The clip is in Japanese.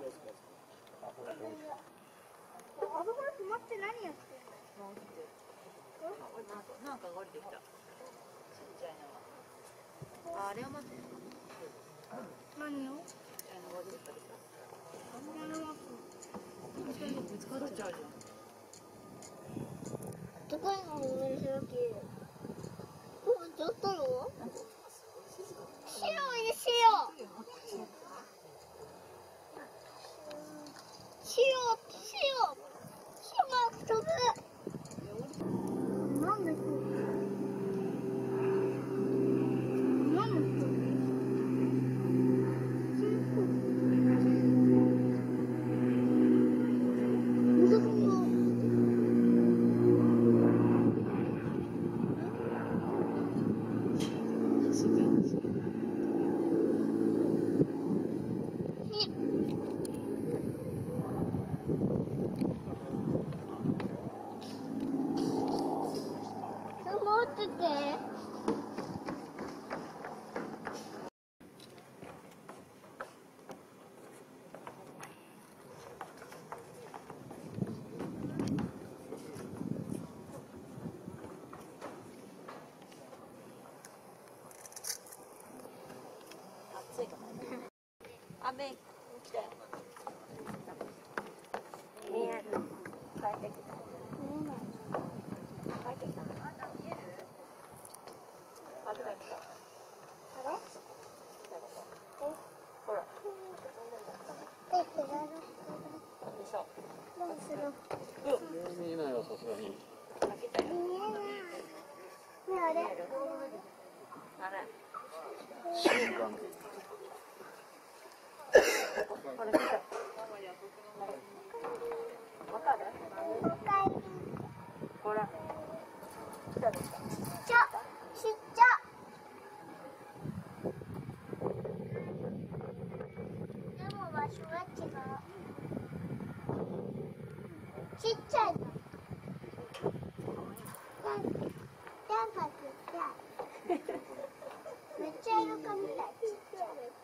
あそこで止まって何やってんのなんか降りてきた。ちっちゃいの。があれを待って。何をちっちゃいの降りて。きたでしょ何をぶつかっちゃうじゃんどこにも上に開けるうんどうしたの？cute. 雨来たよ見える。帰ってきた帰ってきた帰ってきたあれ？ほらえ、これだ。でしょどうする見えないわさすがにあ来たよ見えない。ねえ、あれ。あれ瞬間これ来たわかるおかえり。ほら来たでしょちっちゃ。ちっちゃ。でも場所が違う。ちっちゃい。の。なんか、なんかちっちゃい。めっちゃイルカみた。い。ちっちゃい。